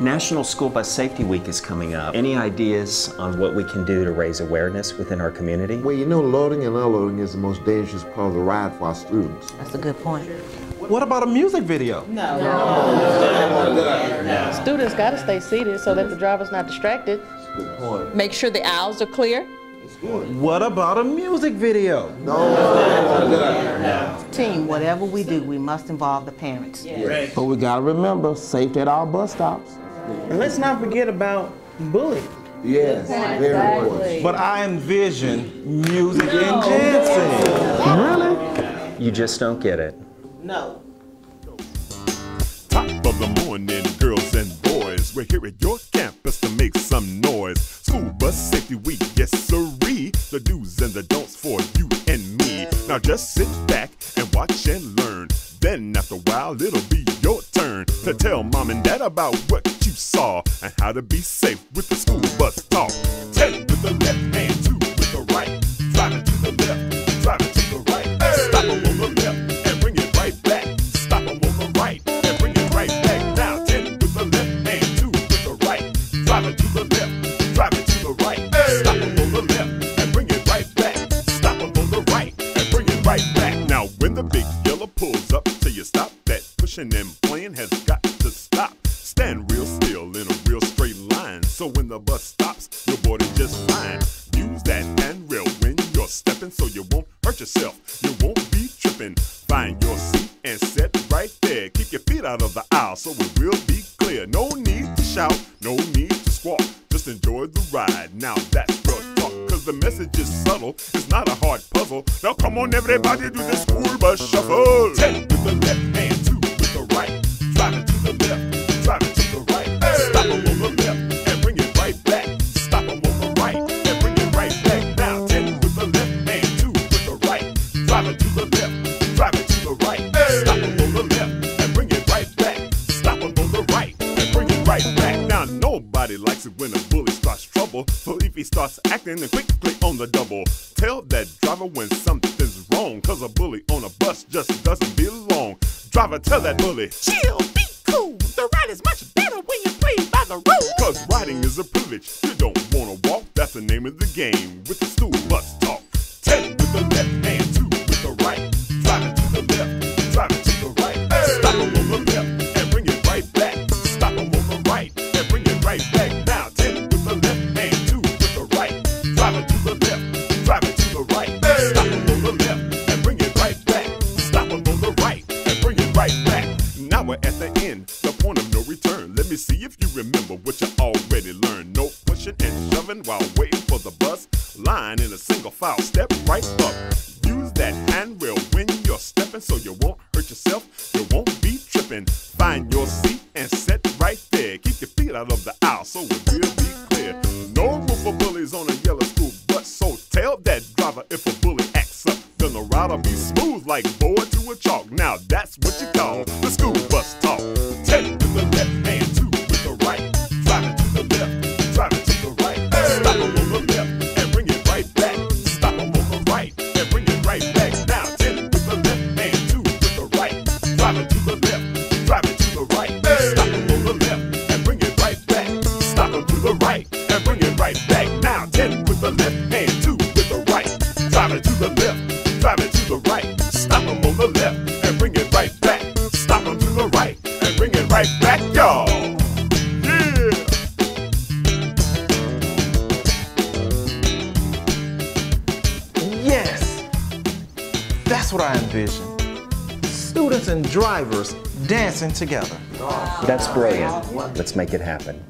National School Bus Safety Week is coming up. Any ideas on what we can do to raise awareness within our community? Well, you know, loading and unloading is the most dangerous part of the ride for our students. That's a good point. What about a music video? No. no, no. Students got to stay seated so that the driver's not distracted. Good point. Make sure the aisles are clear. That's good. What about a music video? No. Team, whatever we do, we must involve the parents. Yes. But we gotta remember, safety at all bus stops. And let's not forget about bullying. Yes, very important. But I envision music and dancing. Really? You just don't get it. No. Top of the morning, girls and boys. We're here at your campus to make some noise. School bus safety week, yes siree. The do's and the don'ts for you and me. Now just sit back and watch and learn. Then after a while, it'll be your turn to tell mom and dad about what you saw and how to be safe with the school bus talk. Ten with the left hand, two with the right. Driving to the left, driving to the right. Stop 'em on the left and bring it right back. Stop on the right and bring it right back. Now ten with the left hand, two with the right. Driving to the left, driving to the right. Stop 'em on the left and bring it right back. Stop on the right and bring it right back. Now when the big yellow pulls up till you stop, that pushing and playing bus stops, your board is just fine. Use that handrail when you're stepping so you won't hurt yourself. You won't be tripping. Find your seat and sit right there. Keep your feet out of the aisle so it will be clear. No need to shout, no need to squawk. Just enjoy the ride. Now that's real talk. Cause the message is subtle. It's not a hard puzzle. Now come on, everybody, do the school bus shuffle. Ten with the left hand, right back. Now nobody likes it when a bully starts trouble. So if he starts acting, then quickly on the double. Tell that driver when something's wrong. Cause a bully on a bus just doesn't belong. Driver, tell that bully. Chill, be cool. The ride is much better when you play by the rules. Cause riding is a privilege. You don't wanna walk, that's the name of the game. With the while waiting for the bus. Line in a single file, step right up. Use that handrail when you're stepping so you won't hurt yourself. You won't be tripping. Find your seat and sit right there. Keep your feet out of the aisle so it will be clear. No room for bullies on a yellow school bus. So tell that driver if a bully acts up, then the ride will be smooth like board to a chalk. Now that's left, driving to the right. Stop 'em on the left and bring it right back. Stop 'em to the right and bring it right back, y'all. Yeah. Yes! That's what I envision. Students and drivers dancing together. That's brilliant. Let's make it happen.